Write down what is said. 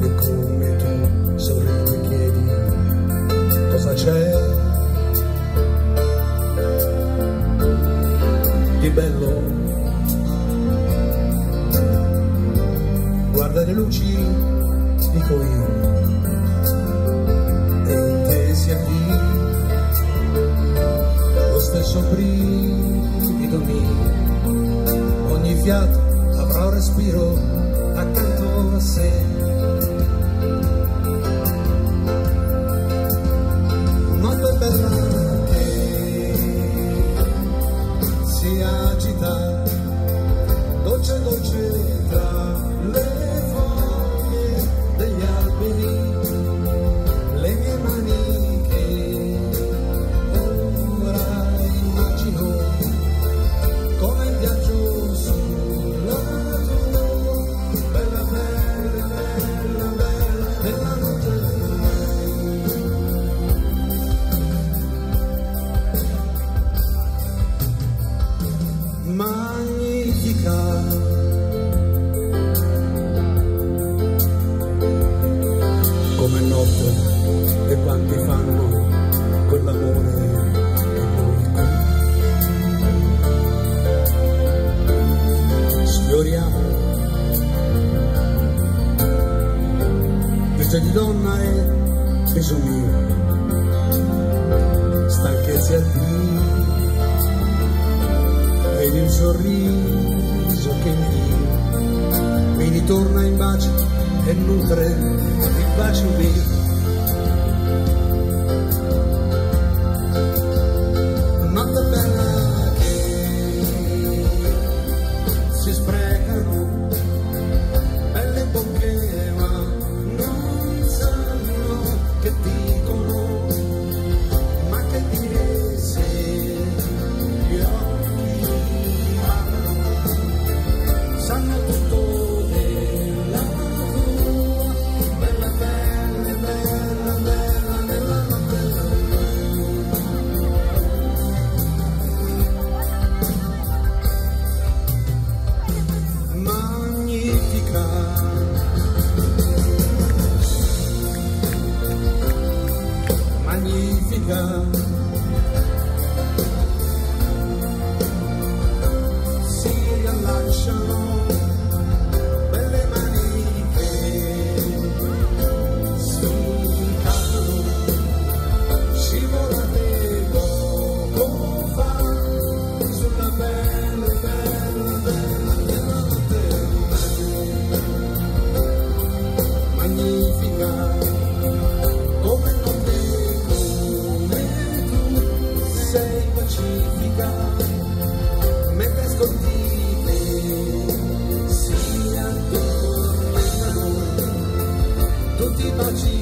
e come tu. Sorridi e chiedi cosa c'è. Di bello. Guarda le luci dico io. E in te si avvii lo stesso brivido mio. Ogni fiato avrà un respiro há tanto você. Não beberá se há de dar, doce doce. Vita di donna e peso mio. Stanchezza e addio ed il sorriso che mi mi ritorna in bacio e nutre il bacio mio magnífica noite